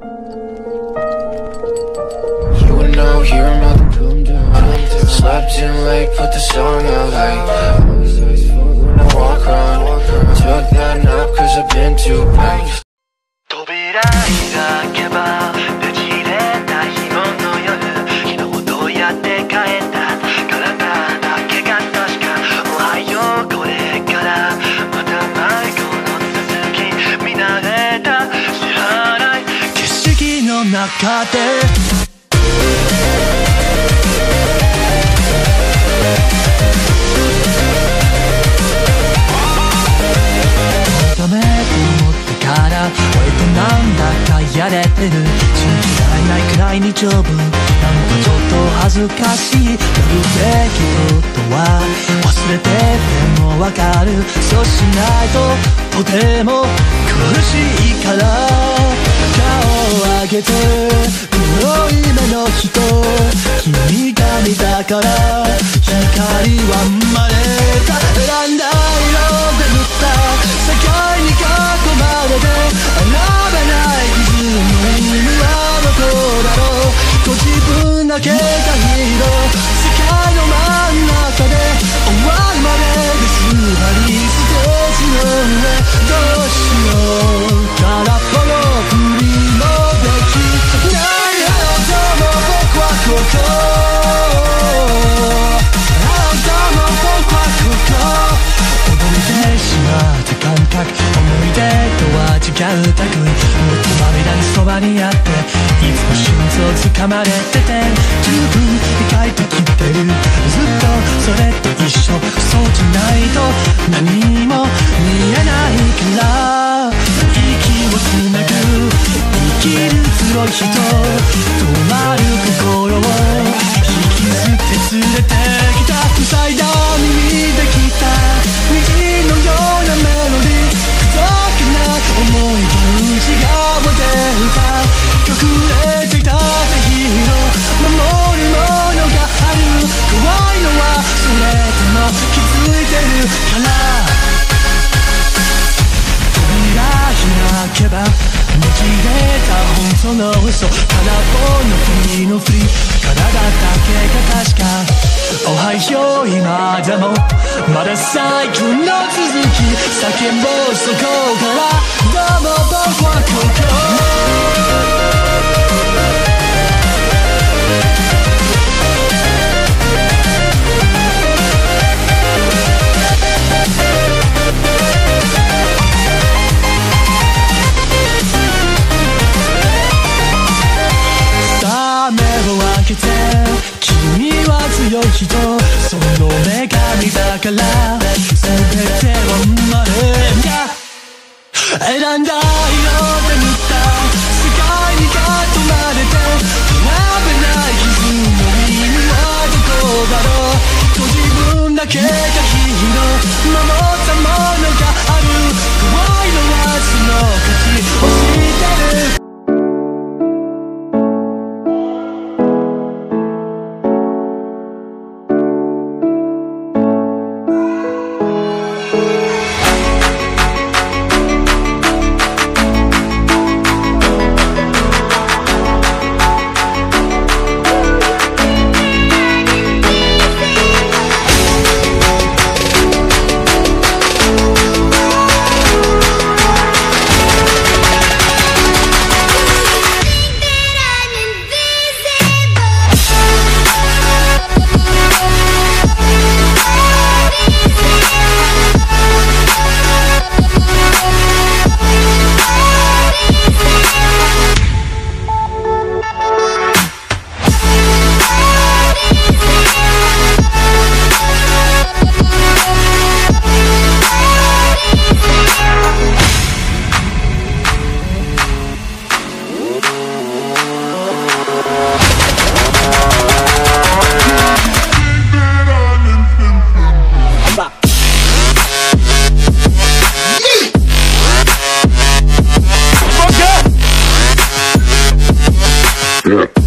You know, him out the boom down. Slept in late, put the song out like. 中で。ダメと思ってから割となんだかやれてる。信じられないくらいに丈夫。なんかちょっと恥ずかしい。やるべきことは忘れててもわかる。そうしないととても苦しいから。顔を上けて黒い目の人。君が見たから光はもっと涙にそばにあっていつも心臓つかまれてて十分理解できてるずっとそれと一緒。そうじゃないと何も見えないから息をつなぐ生きる強い人止まる心を引きずって連れてきた塞いだ耳できた。虹のような嘘。空っぽの君のふり。体だけが確か。おはよう今でも。まだサイクルの続き。叫ぼうそこから。人その女神だから。全てを生まれが。選んだ色で塗った世界に囲まれて。選べない傷の意味はどこだろう。ご自分だけがヒーロー。守ったものがある。怖いのはその価値。を知って step.